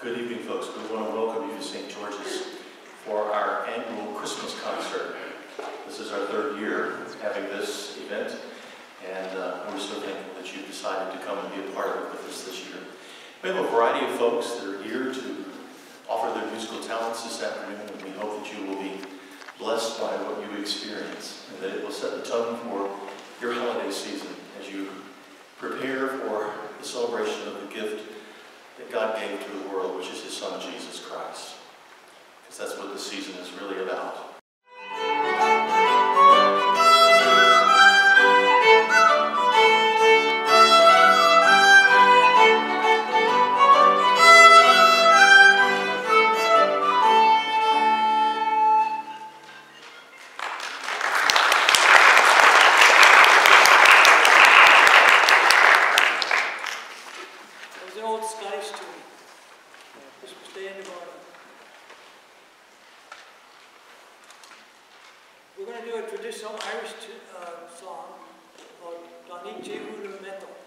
Good evening, folks. We want to welcome you to St. George's for our annual Christmas concert. This is our third year having this event, and uh, we're so thankful that you've decided to come and be a part of it with us this year. We have a variety of folks that are here to offer their musical talents this afternoon, and we hope that you will be blessed by what you experience, and that it will set the tone for your holiday season as you prepare for the celebration of God gave to the world, which is His Son, Jesus Christ. Because that's what the season is really about. Old Scottish. Christmas Day in the morning. We're going to do a traditional Irish uh, song called Don Oiche ud ImBeithil,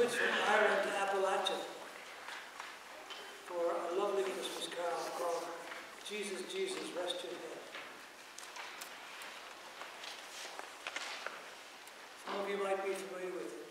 switch from Ireland to Appalachia for a lovely Christmas carol called Jesus, Jesus, Rest Your Head. Some of you might be familiar with it.